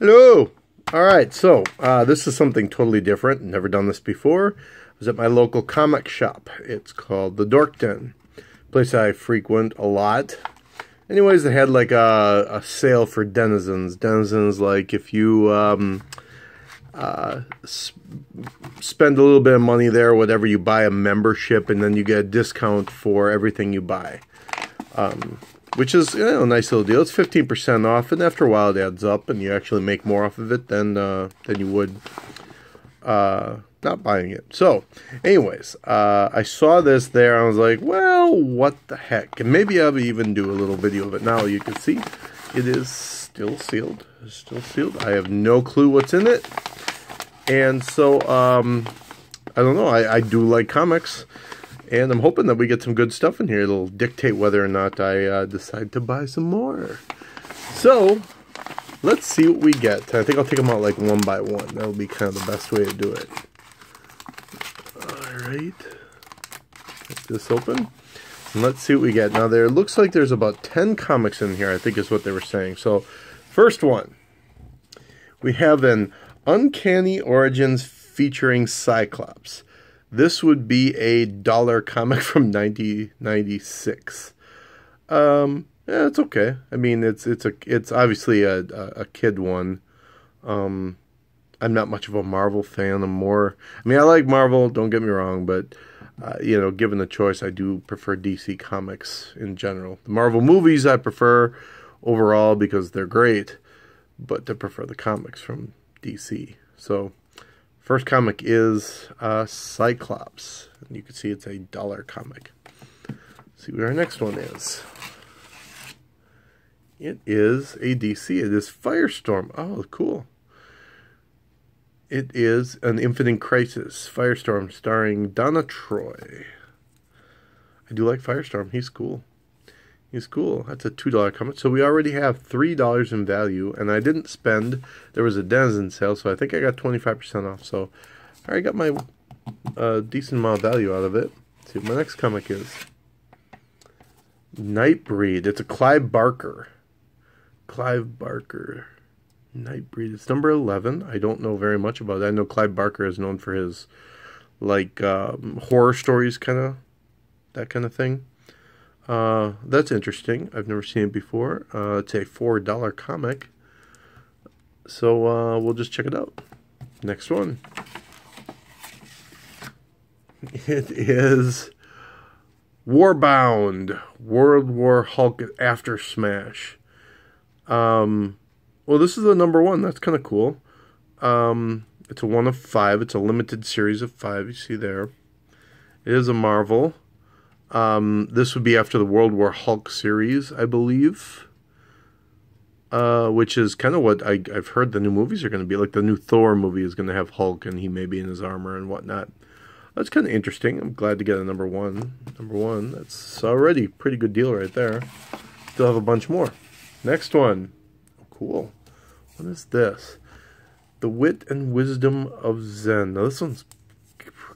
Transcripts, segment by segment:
Hello. All right, so uh, this is something totally different. Never done this before. I was at my local comic shop. It's called the Dork Den, place I frequent a lot. Anyways, they had like a, a sale for denizens. Denizens, like if you um, uh, spend a little bit of money there, whatever you buy a membership, and then you get a discount for everything you buy. Um, which is you know, a nice little deal. It's 15% off, and after a while it adds up, and you actually make more off of it than uh, than you would uh, not buying it. So, anyways, uh, I saw this there. I was like, well, what the heck? And maybe I'll even do a little video of it now. You can see it is still sealed. It's still sealed. I have no clue what's in it. And so, um, I don't know. I, I do like comics. And I'm hoping that we get some good stuff in here. It'll dictate whether or not I uh, decide to buy some more. So, let's see what we get. I think I'll take them out like one by one. That'll be kind of the best way to do it. Alright. Get this open. And let's see what we get. Now, there looks like there's about 10 comics in here, I think is what they were saying. So, first one. We have an Uncanny Origins featuring Cyclops. This would be a dollar comic from 1996. Um, yeah, it's okay. I mean, it's it's a it's obviously a a, kid one. Um, I'm not much of a Marvel fan. I'm more. I mean, I like Marvel. Don't get me wrong, but uh, you know, given the choice, I do prefer DC comics in general. The Marvel movies I prefer overall because they're great, but I prefer the comics from DC. So First comic is uh, Cyclops. And you can see it's a dollar comic. Let's see what our next one is. It is a DC. It is Firestorm. Oh, cool. It is an Infinite Crisis. Firestorm starring Donna Troy. I do like Firestorm. He's cool. He's cool. That's a $2 comic. So we already have $3 in value, and I didn't spend. There was a Denizen sale, so I think I got 25% off. So I already got my uh, decent amount of value out of it. Let's see what my next comic is. Nightbreed. It's a Clive Barker. Clive Barker. Nightbreed. It's number 11. I don't know very much about it. I know Clive Barker is known for his, like, um, horror stories, kind of, that kind of thing. Uh, that's interesting. I've never seen it before. Uh, it's a $4 comic. So uh, we'll just check it out. Next one. It is Warbound World War Hulk After Smash. Um, well, this is the number one. That's kind of cool. Um, it's a one of five. It's a limited series of five. You see there. It is a Marvel. Um, this would be after the World War Hulk series, I believe. Uh, which is kind of what I, have heard the new movies are going to be. Like the new Thor movie is going to have Hulk and he may be in his armor and whatnot. That's kind of interesting. I'm glad to get a number one. Number one, that's already pretty good deal right there. Still have a bunch more. Next one. Oh, cool. What is this? The Wit and Wisdom of Zen. Now this one's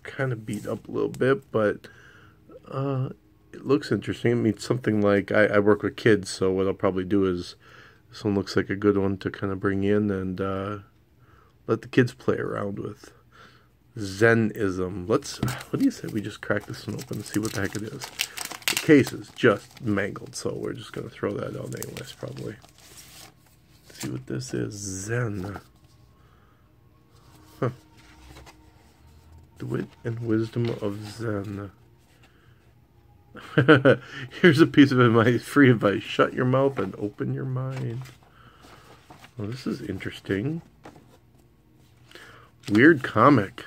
kind of beat up a little bit, but uh, it looks interesting. I mean, something like I, I, work with kids, so what I'll probably do is this one looks like a good one to kind of bring in and uh, let the kids play around with. Zenism. Let's. What do you say we just crack this one open and see what the heck it is? The case is just mangled, so we're just gonna throw that out anyways, probably. Let's see what this is. Zen. Huh. The wit and wisdom of Zen. Here's a piece of advice, free advice. Shut your mouth and open your mind. Well, this is interesting. Weird comic.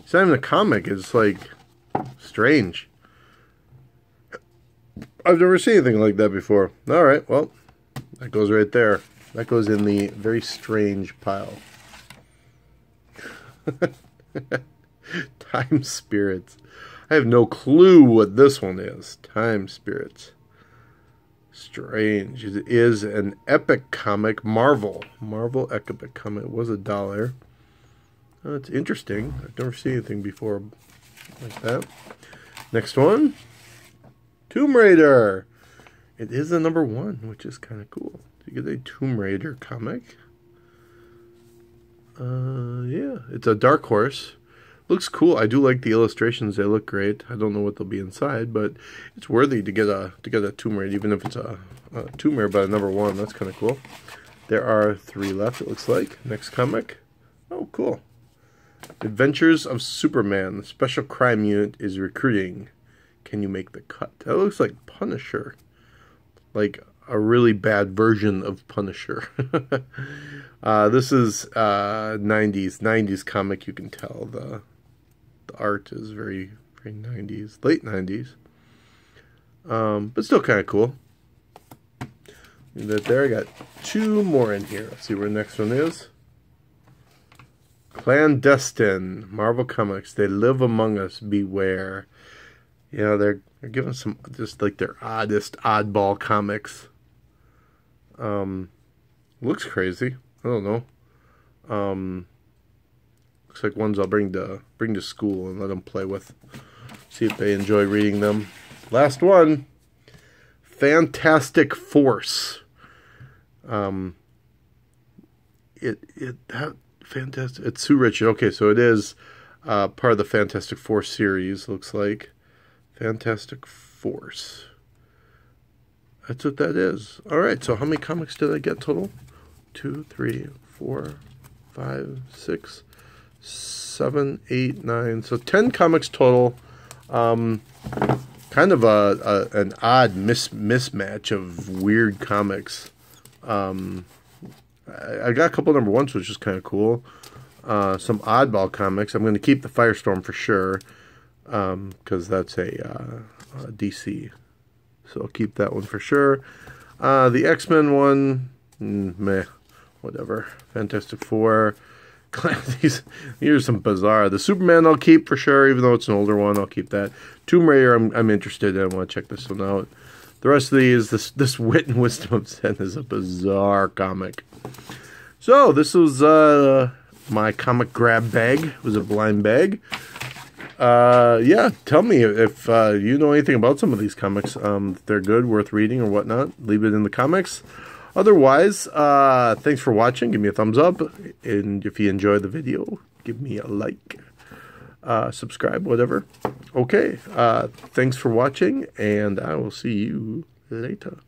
It's not even a comic. It's like strange. I've never seen anything like that before. All right, well, that goes right there. That goes in the very strange pile. Time Spirits. I have no clue what this one is. Time Spirits. Strange. It is an epic comic. Marvel. Marvel epic comic. It was a dollar. Oh, it's interesting. I've never seen anything before like that. Next one. Tomb Raider. It is the number one, which is kind of cool. You get a Tomb Raider comic. Uh, yeah, it's a Dark Horse. Looks cool. I do like the illustrations. They look great. I don't know what they'll be inside, but it's worthy to get a to get a Raider, even if it's a, a Tomb but a number one. That's kind of cool. There are three left. It looks like next comic. Oh, cool. Adventures of Superman. The Special Crime Unit is recruiting. Can you make the cut? That looks like Punisher. Like a really bad version of Punisher. uh, this is uh, 90s 90s comic. You can tell the art is very very 90s, late 90s. Um, but still kind of cool. That there. I got two more in here. Let's see where the next one is. Clandestine, Marvel Comics. They live among us. Beware. You know, they're they're giving some just like their oddest oddball comics. Um, looks crazy. I don't know. Um, looks like ones I'll bring to bring to school and let them play with. See if they enjoy reading them. Last one. Fantastic Force. Um, it it that fantastic. It's Sue Richard. Okay, so it is uh, part of the Fantastic Four series. Looks like Fantastic Force. That's what that is. All right. So how many comics did I get total? Two, three, four, five, six, seven, eight, nine. So ten comics total. Um, kind of a, a, an odd mis mismatch of weird comics. Um, I, I got a couple number ones, which is kind of cool. Uh, some oddball comics. I'm going to keep the Firestorm for sure because um, that's a, uh, a DC so I'll keep that one for sure. Uh, the X Men one, mm, meh, whatever. Fantastic Four. These, are some bizarre. The Superman I'll keep for sure, even though it's an older one. I'll keep that. Tomb Raider I'm, I'm interested in. I want to check this one out. The rest of these, this this Wit and Wisdom of Zen is a bizarre comic. So this was uh, my comic grab bag. It was a blind bag uh, yeah, tell me if uh, you know anything about some of these comics. Um, they're good, worth reading, or whatnot. Leave it in the comics. Otherwise, uh, thanks for watching. Give me a thumbs up, and if you enjoyed the video, give me a like, uh, subscribe, whatever. Okay, uh, thanks for watching, and I will see you later.